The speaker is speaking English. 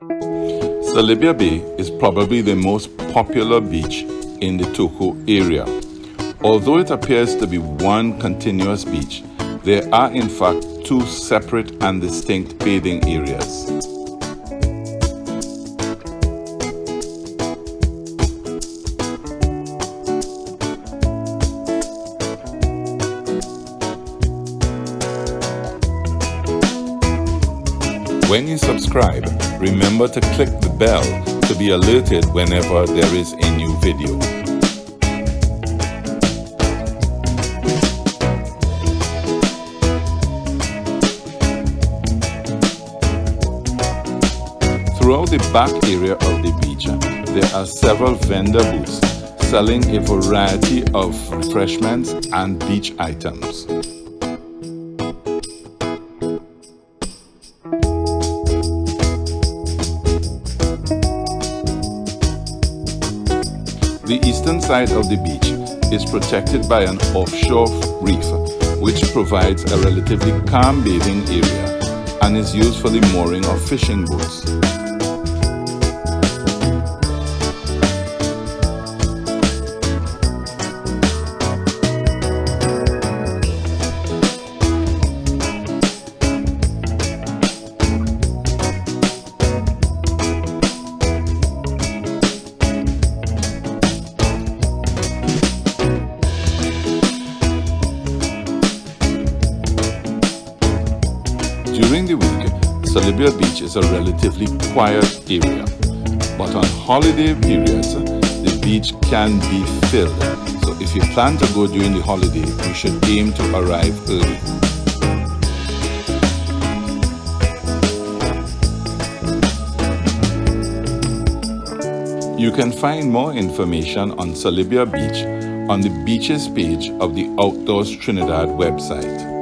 Salybia Bay is probably the most popular beach in the Toco area. Although it appears to be one continuous beach, there are in fact two separate and distinct bathing areas. When you subscribe, remember to click the bell to be alerted whenever there is a new video. Throughout the back area of the beach, there are several vendor booths selling a variety of refreshments and beach items. The eastern side of the beach is protected by an offshore reef, which provides a relatively calm bathing area and is used for the mooring of fishing boats. During the week, Salybia Beach is a relatively quiet area, but on holiday periods, the beach can be filled. So if you plan to go during the holiday, you should aim to arrive early. You can find more information on Salybia Beach on the beaches page of the Outdoors Trinidad website.